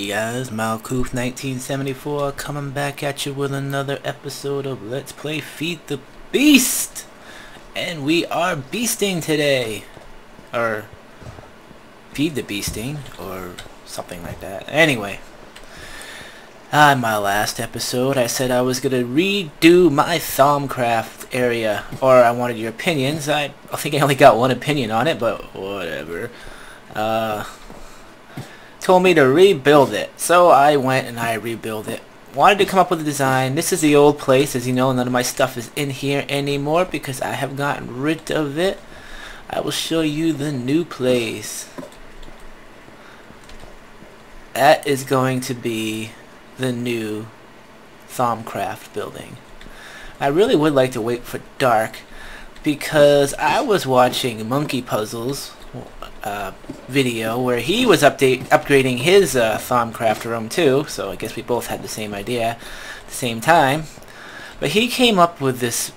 Hey guys, Malkuth1974 coming back at you with another episode of Let's Play Feed the Beast! And we are beasting today! Or, Feed the Beasting, or something like that. Anyway, on my last episode I said I was going to redo my Thaumcraft area, or I wanted your opinions. I, I think I only got one opinion on it, but whatever. Uh told me to rebuild it. So I went and I rebuilt it. Wanted to come up with a design. This is the old place. As you know, none of my stuff is in here anymore because I have gotten rid of it. I will show you the new place. That is going to be the new Thaumcraft building. I really would like to wait for dark because I was watching Monkey Puzzles uh, video where he was update upgrading his uh, Thaumcraft room too, so I guess we both had the same idea at the same time. But he came up with this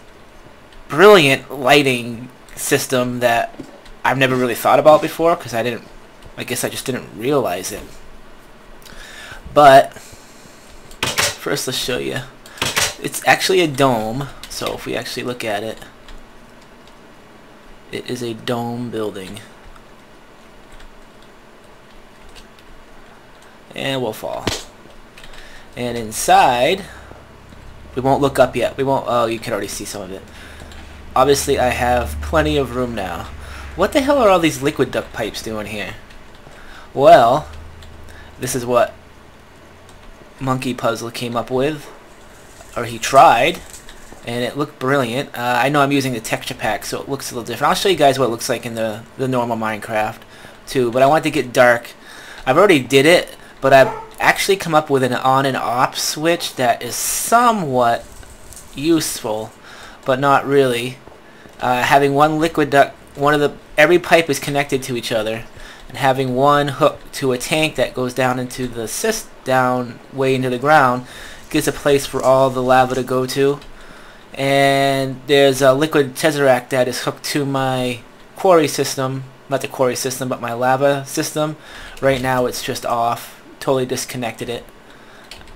brilliant lighting system that I've never really thought about before because I didn't, I guess I just didn't realize it. But first let's show you. It's actually a dome, so if we actually look at it, it is a dome building. And we'll fall. And inside, we won't look up yet. We won't, oh, you can already see some of it. Obviously, I have plenty of room now. What the hell are all these liquiduct pipes doing here? Well, this is what Monkey Puzzle came up with, or he tried, and it looked brilliant. Uh, I know I'm using the texture pack, so it looks a little different. I'll show you guys what it looks like in the, the normal Minecraft, too, but I want to get dark. I've already did it, but I've actually come up with an on and off switch that is somewhat useful, but not really. Uh, having one liquiduct, one of the every pipe is connected to each other, and having one hook to a tank that goes down into the cyst down way into the ground gives a place for all the lava to go to. And there's a liquid tesseract that is hooked to my quarry system, not the quarry system, but my lava system. Right now it's just off totally disconnected it.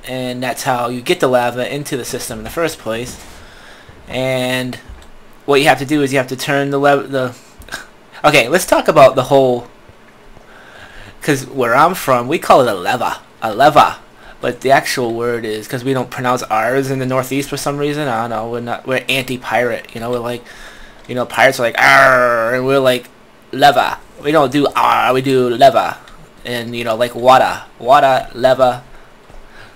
And that's how you get the lava into the system in the first place. And what you have to do is you have to turn the lever. The okay, let's talk about the whole. Because where I'm from, we call it a leva, a leva, but the actual word is because we don't pronounce R's in the Northeast for some reason. I don't know. We're not. We're anti-pirate. You know, we're like, you know, pirates are like R, and we're like leva. We don't do R. We do leva and you know like water, water, leva.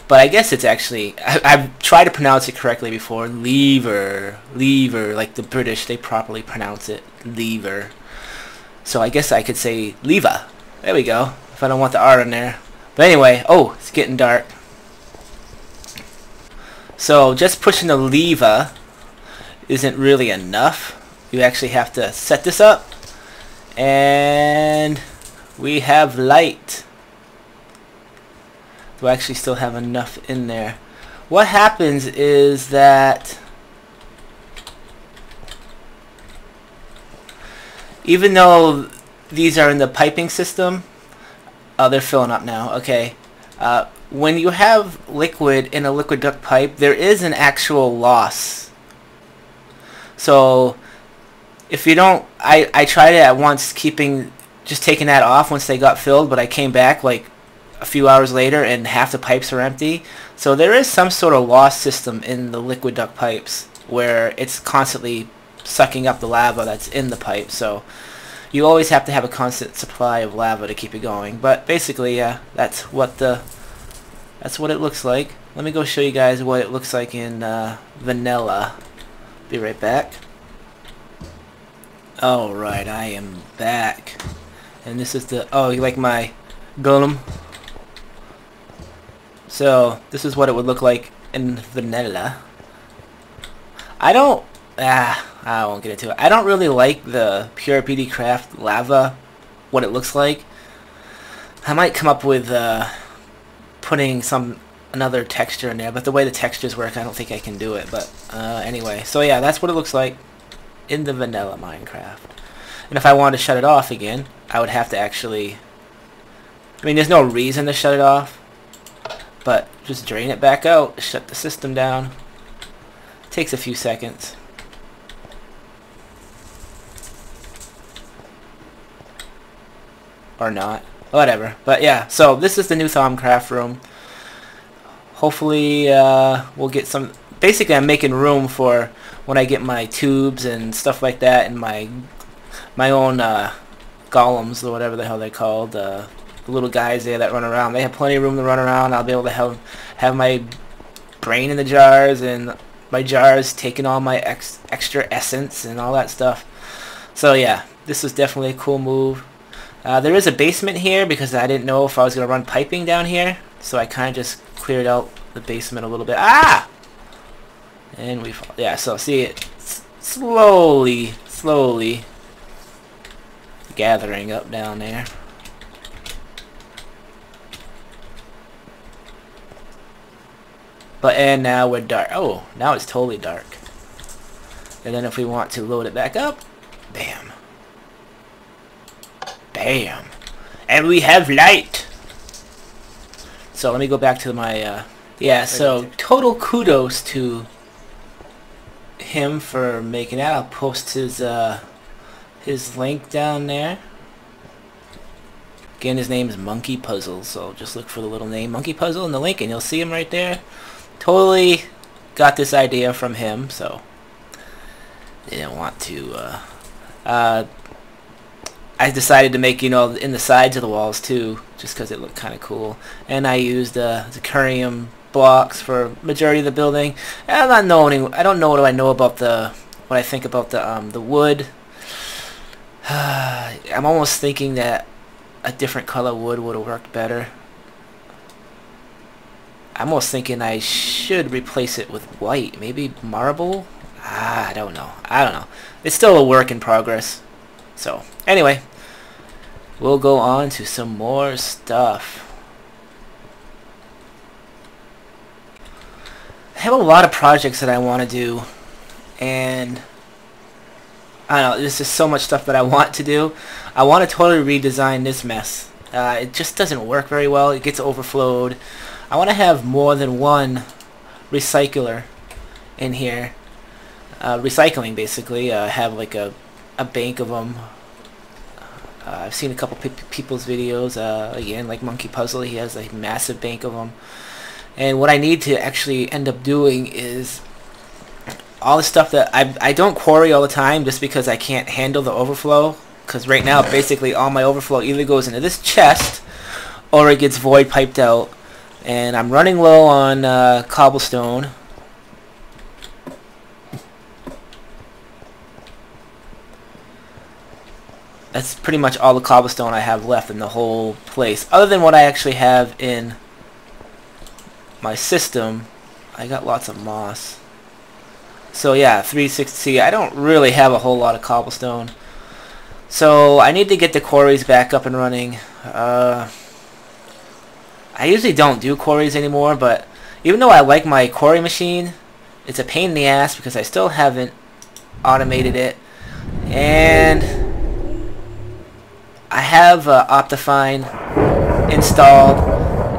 But I guess it's actually I, have tried to pronounce it correctly before. Lever, lever, like the British, they properly pronounce it lever. So I guess I could say leva. There we go. If I don't want the R in there. But anyway, oh, it's getting dark. So just pushing the lever isn't really enough. You actually have to set this up and we have light. I actually still have enough in there? What happens is that even though these are in the piping system, oh, they're filling up now. Okay. Uh, when you have liquid in a liquiduct pipe, there is an actual loss. So if you don't, I, I tried it at once keeping just taking that off once they got filled, but I came back like a few hours later and half the pipes are empty. So there is some sort of loss system in the liquiduct pipes where it's constantly sucking up the lava that's in the pipe. So you always have to have a constant supply of lava to keep it going. But basically, yeah, that's what the that's what it looks like. Let me go show you guys what it looks like in uh, vanilla. Be right back. Alright, I am back. And this is the, oh, you like my golem? So, this is what it would look like in vanilla. I don't, ah, I won't get into it. I don't really like the PureBDCraft lava, what it looks like. I might come up with uh, putting some another texture in there, but the way the textures work, I don't think I can do it. But uh, anyway, so yeah, that's what it looks like in the vanilla Minecraft. And if I wanted to shut it off again, I would have to actually... I mean, there's no reason to shut it off, But just drain it back out, shut the system down. Takes a few seconds. Or not. Whatever. But yeah, so this is the new Thaumcraft room. Hopefully uh, we'll get some... Basically I'm making room for when I get my tubes and stuff like that and my my own uh, golems or whatever the hell they're called. Uh, the little guys there that run around. They have plenty of room to run around. I'll be able to have have my brain in the jars and my jars taking all my ex extra essence and all that stuff. So yeah, this was definitely a cool move. Uh, there is a basement here because I didn't know if I was going to run piping down here. So I kind of just cleared out the basement a little bit. Ah! And we fall. Yeah, so see it slowly, slowly gathering up down there. But and now we're dark. Oh, now it's totally dark. And then if we want to load it back up, bam. Bam. And we have light. So let me go back to my, uh, yeah, so total kudos to him for making that. I'll post his, uh, his link down there. Again, his name is Monkey Puzzle, so just look for the little name Monkey Puzzle in the link and you'll see him right there totally got this idea from him, so didn't want to. Uh, uh, I decided to make, you know, in the sides of the walls too, just because it looked kind of cool. And I used uh, the Curium blocks for majority of the building. And I'm not knowing. I don't know what I know about the what I think about the um, the wood. I'm almost thinking that a different color wood would have worked better. I'm almost thinking I should replace it with white. Maybe marble? Ah, I don't know. I don't know. It's still a work in progress. So, anyway. We'll go on to some more stuff. I have a lot of projects that I want to do. And... I don't know, there's just so much stuff that I want to do. I want to totally redesign this mess. Uh, it just doesn't work very well. It gets overflowed. I want to have more than one recycler in here. Uh, recycling, basically. Uh, have like a, a bank of them. Uh, I've seen a couple pe people's videos. Uh, again, like Monkey Puzzle, he has a massive bank of them. And what I need to actually end up doing is all the stuff that I, I don't quarry all the time just because I can't handle the overflow. Because right now, basically, all my overflow either goes into this chest or it gets void piped out and I'm running low on uh, cobblestone. That's pretty much all the cobblestone I have left in the whole place. Other than what I actually have in my system, I got lots of moss. So yeah, 360. I don't really have a whole lot of cobblestone. So I need to get the quarries back up and running. Uh, I usually don't do quarries anymore, but even though I like my quarry machine, it's a pain in the ass because I still haven't automated it. And I have uh, Optifine installed,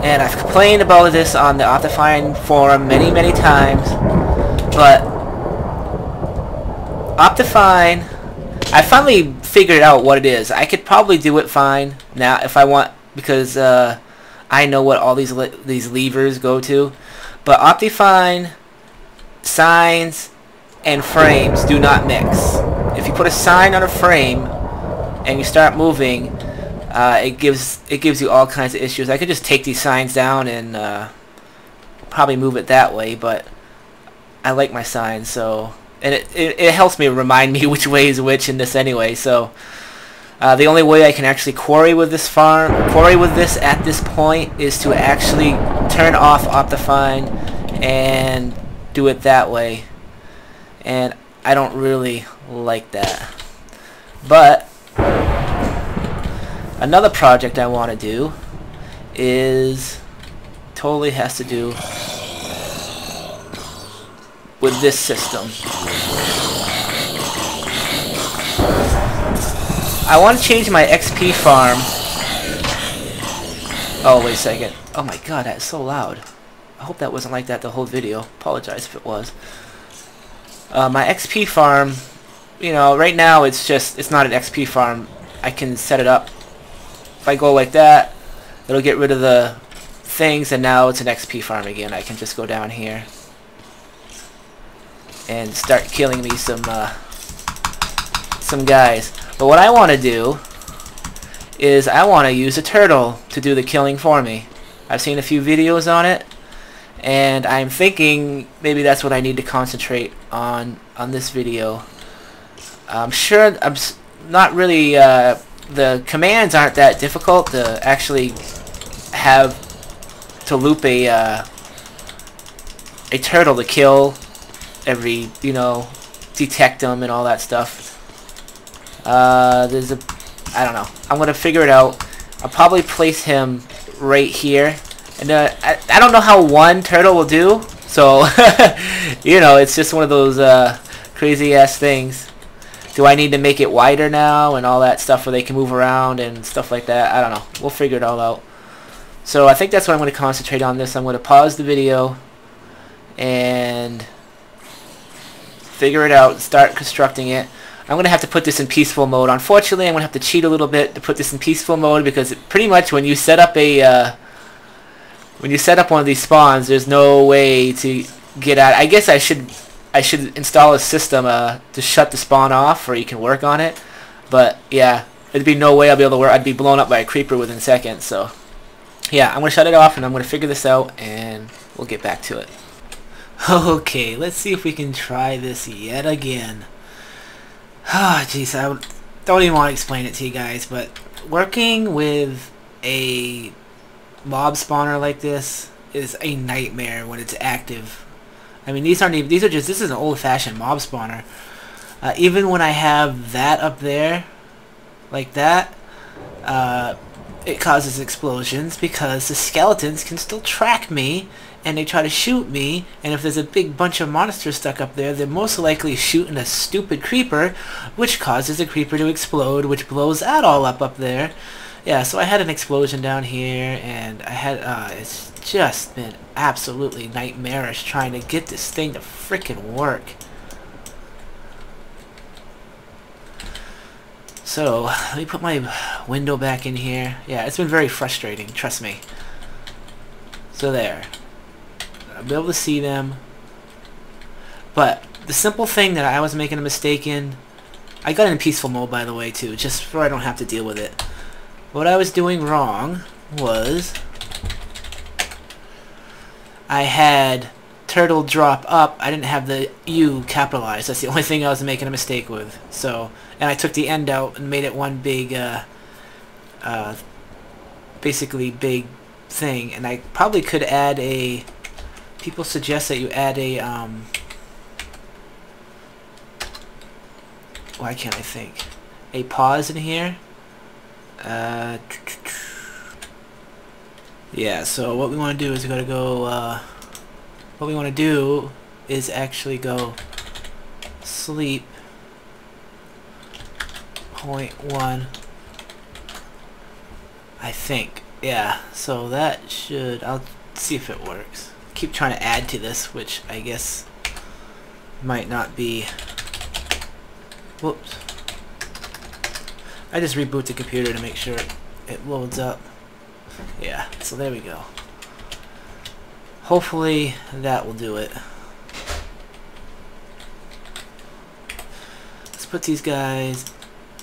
and I've complained about this on the Optifine forum many, many times, but Optifine, I finally figured out what it is. I could probably do it fine now if I want, because uh, I know what all these le these levers go to. But Optifine, signs, and frames do not mix. If you put a sign on a frame and you start moving, uh, it gives it gives you all kinds of issues. I could just take these signs down and uh, probably move it that way, but I like my signs, so and it, it, it helps me remind me which way is which in this anyway. So uh, the only way I can actually quarry with this farm, quarry with this at this point is to actually turn off Optifine and do it that way. And I don't really like that. But another project I want to do is totally has to do with this system. I want to change my XP farm. Oh, wait a second. Oh my god, that's so loud. I hope that wasn't like that the whole video. Apologize if it was. Uh, my XP farm, you know, right now it's just, it's not an XP farm. I can set it up. If I go like that, it'll get rid of the things and now it's an XP farm again. I can just go down here and start killing me some uh, some guys. But what I want to do is I want to use a turtle to do the killing for me. I've seen a few videos on it and I'm thinking maybe that's what I need to concentrate on on this video. I'm sure I'm not really uh, the commands aren't that difficult to actually have to loop a uh, a turtle to kill every you know detect them and all that stuff. Uh, there's a I don't know. I'm gonna figure it out. I'll probably place him right here. And uh, I, I don't know how one turtle will do. So, you know, it's just one of those uh, crazy ass things. Do I need to make it wider now and all that stuff where they can move around and stuff like that? I don't know. We'll figure it all out. So I think that's what I'm going to concentrate on this. I'm going to pause the video and figure it out, start constructing it. I'm going to have to put this in peaceful mode. Unfortunately, I'm going to have to cheat a little bit to put this in peaceful mode because pretty much when you set up a uh, when you set up one of these spawns, there's no way to get out. I guess I should I should install a system uh, to shut the spawn off, or you can work on it. But yeah, there'd be no way I'll be able to work. I'd be blown up by a creeper within seconds. So yeah, I'm gonna shut it off, and I'm gonna figure this out, and we'll get back to it. Okay, let's see if we can try this yet again. Ah, jeez, I don't even want to explain it to you guys, but working with a mob spawner like this is a nightmare when it's active. I mean, these aren't even, these are just, this is an old-fashioned mob spawner. Uh, even when I have that up there, like that, uh, it causes explosions because the skeletons can still track me and they try to shoot me and if there's a big bunch of monsters stuck up there they're most likely shooting a stupid creeper which causes the creeper to explode which blows that all up up there. Yeah so I had an explosion down here and I had uh, it's just been absolutely nightmarish trying to get this thing to freaking work So, let me put my window back in here. Yeah, it's been very frustrating, trust me. So there. I'll be able to see them. But the simple thing that I was making a mistake in, I got in peaceful mode by the way too, just so I don't have to deal with it. What I was doing wrong was I had turtle drop up, I didn't have the U capitalized. That's the only thing I was making a mistake with. So, and I took the end out and made it one big, uh, uh, basically big thing. And I probably could add a, people suggest that you add a, um, why can't I think? A pause in here. Uh, yeah, so what we want to do is we got to go, uh, what we want to do is actually go sleep point one I think. Yeah so that should I'll see if it works. Keep trying to add to this which I guess might not be. Whoops. I just reboot the computer to make sure it loads up. Yeah so there we go Hopefully that will do it. Let's put these guys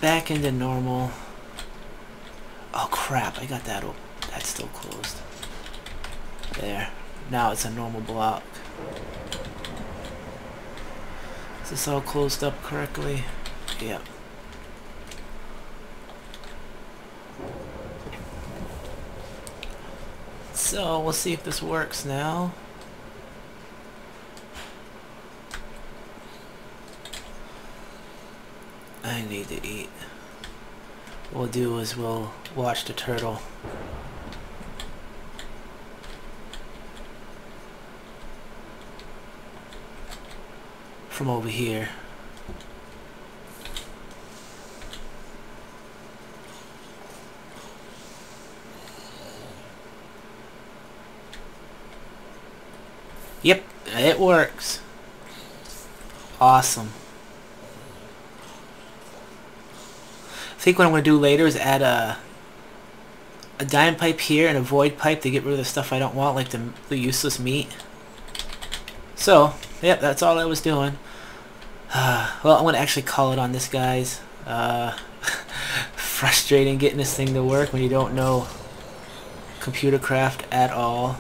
back into normal. Oh crap, I got that open. That's still closed. There. Now it's a normal block. Is this all closed up correctly? Yep. So, we'll see if this works now. I need to eat. What we'll do is we'll watch the turtle. From over here. Yep, it works. Awesome. I think what I'm going to do later is add a a diamond pipe here and a void pipe to get rid of the stuff I don't want, like the, the useless meat. So, yep, that's all I was doing. Uh, well, I'm going to actually call it on this, guys. Uh, frustrating getting this thing to work when you don't know computer craft at all.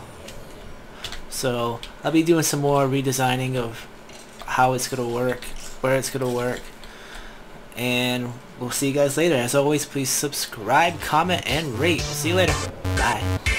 So, I'll be doing some more redesigning of how it's going to work, where it's going to work. And we'll see you guys later. As always, please subscribe, comment, and rate. See you later. Bye.